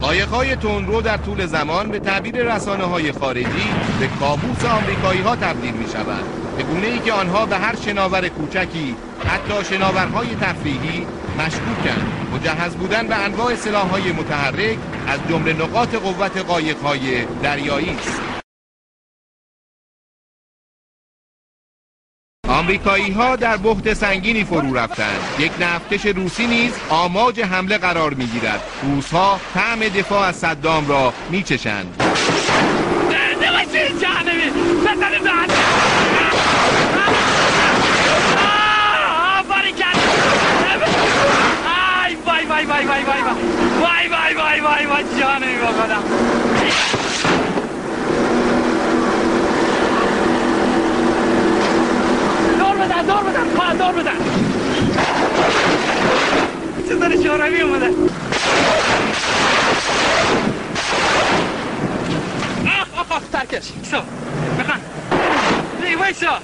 قایق‌های تندرو در طول زمان به تعبیر رسانه های خارجی به کابوس آمریکایی ها تبدیل می شوند به گونه ای که آنها به هر شناور کوچکی حتی شناورهای تفریحی مشکوکند. مجهز بودن به انواع سلاح‌های متحرک از جمله نقاط قوت قایق‌های دریایی است. آمریکایی ها در بخت سنگینی فرو رفتند یک نفتکش روسی نیز آماج حمله قرار می گیرد روس ها طعم دفاع از صدام را می چشند وای وای وای وای وای وای وای وای وای جان خدا Orada. Sizleri çağırabilir mi de? Ah, ah, ah, terk et. Все, бехан. Эй, вы все.